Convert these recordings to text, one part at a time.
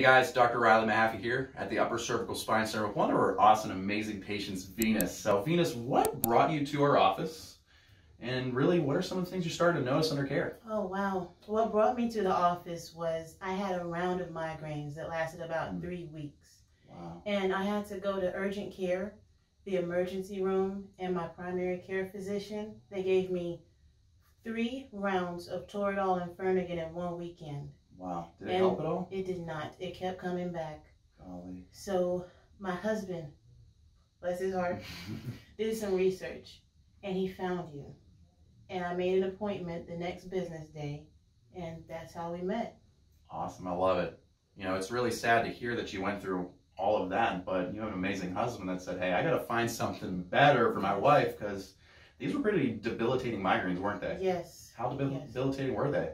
Hey guys, Dr. Riley Mehaffey here at the Upper Cervical Spine Center with one of our awesome, amazing patients, Venus. So Venus, what brought you to our office? And really, what are some of the things you started to notice under care? Oh, wow. What brought me to the office was I had a round of migraines that lasted about Mm. three weeks. Wow. And I had to go to urgent care, the emergency room, and my primary care physician. They gave me three rounds of Toradol and Phenergan in one weekend. Wow. Did it And- help at all? It did not. It kept coming back. Golly. So my husband, bless his heart, did some research and he found you. And I made an appointment the next business day, and that's how we met. Awesome. I love it. You know, it's really sad to hear that you went through all of that, but you have an amazing husband that said, hey, I got to find something better for my wife because these were pretty debilitating migraines, weren't they? Yes. How debil- Yes. debilitating were they?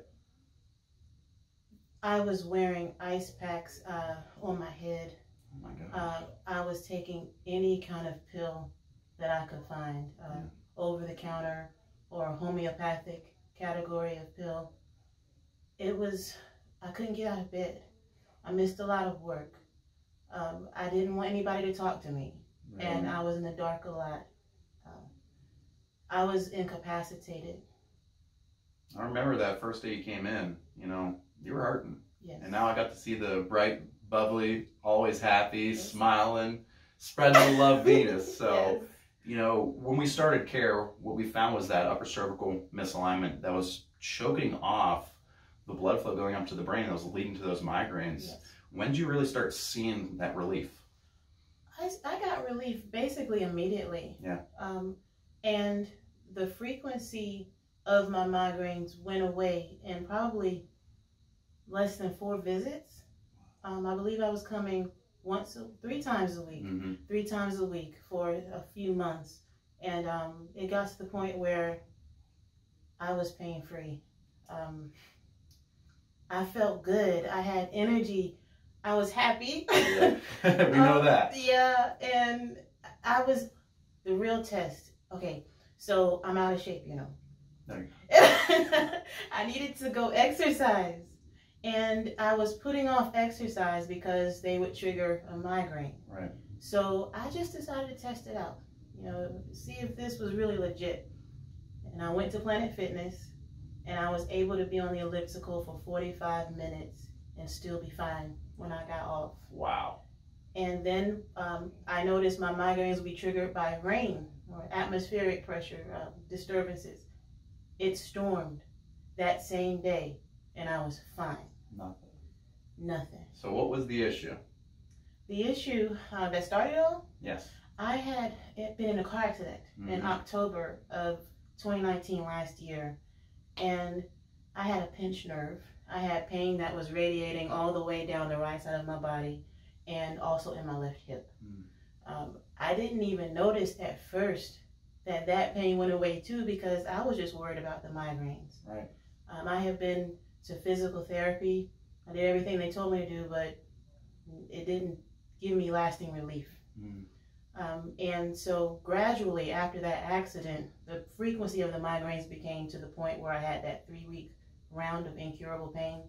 I was wearing ice packs uh, on my head. Oh my Uh, I was taking any kind of pill that I could find, uh, Yeah. over the counter or homeopathic category of pill. It was, I couldn't get out of bed. I missed a lot of work. Um, I didn't want anybody to talk to me, and I was in the dark a lot. Um, I was incapacitated. I remember that first day you came in, you know, you were hurting. Yes. And now I got to see the bright, bubbly, always happy, Yes. smiling, spreading the love Venus. So, Yes. you know, when we started care, what we found was that upper cervical misalignment that was choking off the blood flow going up to the brain that was leading to those migraines. When did you really start seeing that relief? I, I got relief basically immediately. Yeah. Um, and the frequency of my migraines went away in probably less than four visits. Um, I believe I was coming once, three times a week, hmm three times a week for a few months. And um, it got to the point where I was pain free. Um, I felt good. I had energy. I was happy. Yeah. we know Um, that. Yeah, and I was the real test. Okay, so I'm out of shape, you know. There you I needed to go exercise. And I was putting off exercise because they would trigger a migraine. Right. So I just decided to test it out, you know, see if this was really legit. And I went to Planet Fitness and I was able to be on the elliptical for 45 minutes and still be fine when I got off. Wow. And then um, I noticed my migraines would be triggered by rain or atmospheric pressure uh, disturbances. It stormed that same day, and I was fine. Nothing. Nothing. So, what was the issue? The issue uh, that started all, Yes. I had been in a car accident in Mhm. October of 2019 last year, and I had a pinched nerve. I had pain that was radiating all the way down the right side of my body and also in my left hip. Mm. Um, I didn't even notice at first that that pain went away too because I was just worried about the migraines. Right. Um, I have been to physical therapy. I did everything they told me to do, but it didn't give me lasting relief. Mm. Um, and so gradually after that accident, the frequency of the migraines became to the point where I had that three week round of incurable pain.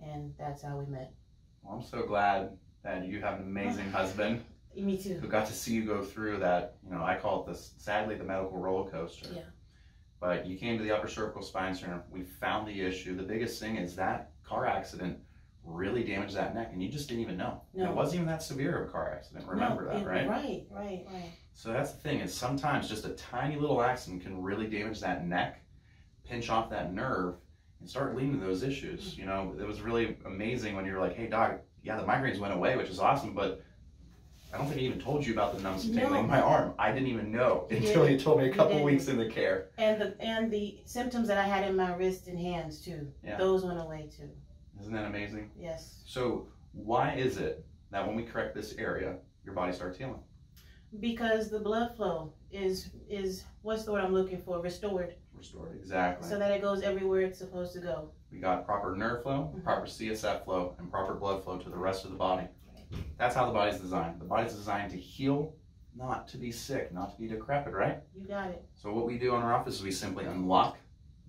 And that's how we met. Well, I'm so glad that you have an amazing husband Me too. who got to see you go through that. You know, I call it this sadly the medical roller coaster. Yeah. But you came to the upper cervical spine center. We found the issue. The biggest thing is that car accident really damaged that neck, and you just didn't even know. No. It wasn't even that severe of a car accident. Remember No, that, it- right? Right, right, right. So that's the thing is sometimes just a tiny little accident can really damage that neck, pinch off that nerve, and start leading to those issues. You know, it was really amazing when you were like, "Hey, doc, yeah, the migraines went away, which is awesome, but." I don't think I even told you about the numbness and tingling in my arm. I didn't even know You until didn't. you told me a You couple didn't. weeks into care. And the and the symptoms that I had in my wrist and hands too, Yeah. those went away too. Isn't that amazing? Yes, So, why is it that when we correct this area, your body starts healing? because the blood flow is is what's the word I'm looking for? Restored, Restored. Exactly. so that it goes everywhere it's supposed to go. We got proper nerve flow, Mhm. proper CSF flow, and proper blood flow to the rest of the body. That's how the body's designed. The body's designed to heal, not to be sick, not to be decrepit, right? You got it. So what we do in our office is we simply unlock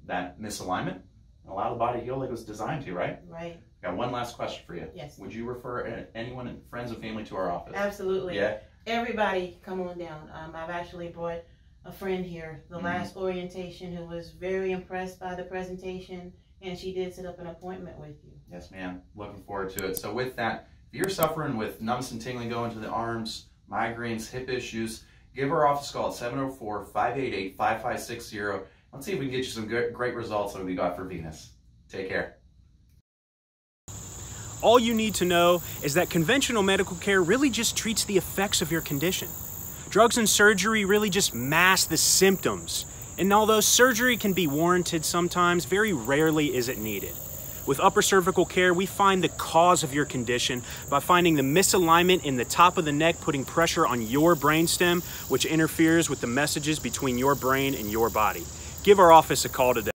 that misalignment and allow the body to heal like it was designed to, right? Right. Got one last question for you. Yes. Would you refer anyone, and friends and family, to our office? Absolutely. Yeah. Everybody, come on down. Um, I've actually brought a friend here the Mhm. last orientation who was very impressed by the presentation, and she did set up an appointment with you. Yes, ma'am. Looking forward to it. So with that, if you're suffering with numbness and tingling going to the arms, migraines, hip issues, give our office a call at 704-588-5560. Let's see if we can get you some good, great results that we got for Venus. Take care. All you need to know is that conventional medical care really just treats the effects of your condition. Drugs and surgery really just mask the symptoms. And although surgery can be warranted sometimes, very rarely is it needed. With upper cervical care, we find the cause of your condition by finding the misalignment in the top of the neck, putting pressure on your brainstem, which interferes with the messages between your brain and your body. Give our office a call today.